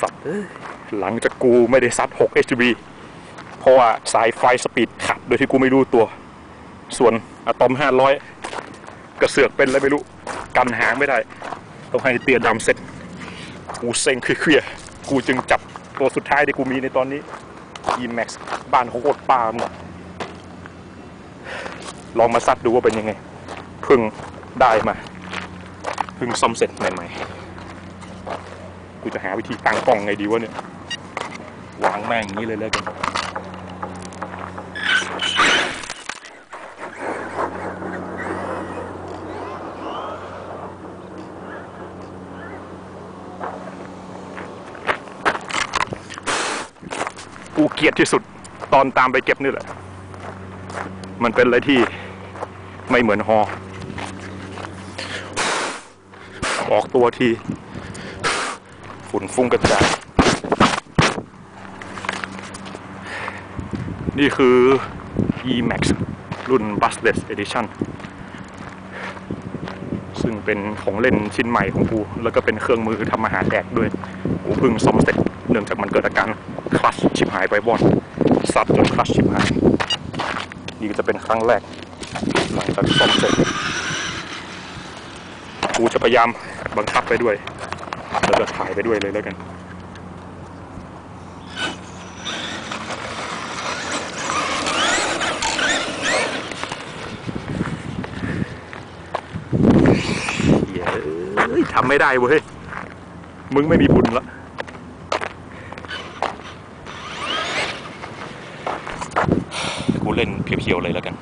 สัตว์หลังจากกูไม่ได้ซัด6 HB เพราะว่าสายไฟสปีดขัดโดยที่กูไม่รู้ตัว ส่วนอะตอม 500 กระเสือกเป็นอะไรไม่รู้ กันหางไม่ได้ ต้องให้เตียดำเสร็จ กูเซ็งเคลียร์ๆกูจึงจับตัวสุดท้ายที่กูมีในตอนนี้ E-Max บ้านของโคตรปามึงอะลองมาซัดดูว่าเป็นยังไง เพิ่งได้มา เพิ่งซ่อมเสร็จใหม่ๆ กูจะหาวิธีตั้งกล้องไงดีวะเนี่ยวางแม่งอย่างนี้เลยแล้วกันกูเกลียดที่สุดตอนตามไปเก็บนี่แหละ มันเป็นอะไรที่ไม่เหมือนฮอ ออกตัวที ฝุ่นฟุ้งกระจาย นี่คือ E-Max รุ่น Bustless Edition ซึ่งเป็นของเล่นชิ้นใหม่ของกู แล้วก็เป็นเครื่องมือทำอาหารแดกด้วยกูเพิ่งซ่อมเสร็จ เนื่องจากมันเกิดอาการคลัชชิบหายไปบอดซัดจนคลัชชิบหาย นี่ก็จะเป็นครั้งแรก หลังจากซ่อมเสร็จ กูจะพยายามบังคับไปด้วย แล้วก็ถ่ายไปด้วยเลยแล้วกันเหี้ยเอ้ยทำไม่ได้เว้ย มึงไม่มีบุญละกูเล่นเพียวๆเลยแล้วกัน